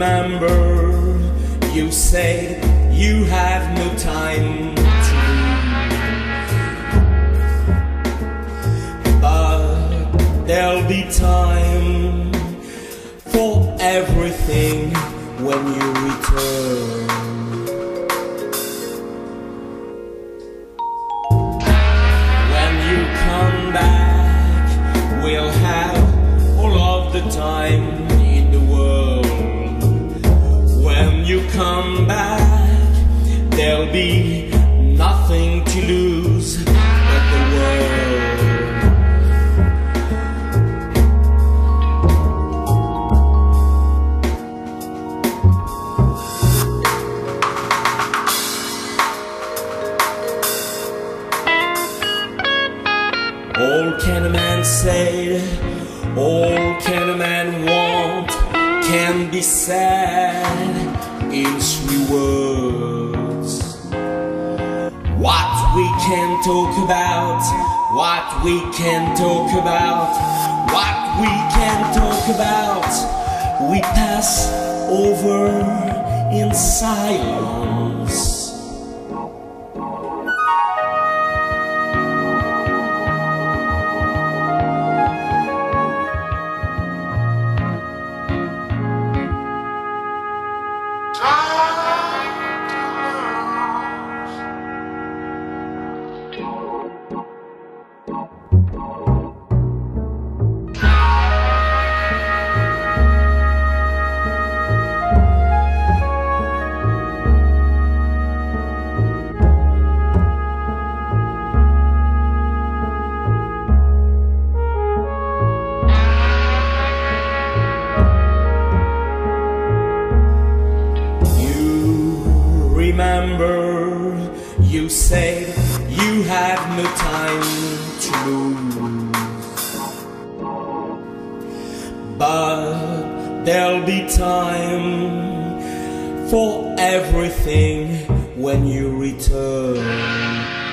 remember you said you have no time to. But there'll be time be nothing to lose but the world. All can a man say, all can a man want, can be said in we can talk about, what we can talk about, what we can talk about, we pass over in silence. Remember you said you have no time to lose. But there'll be time for everything when you return.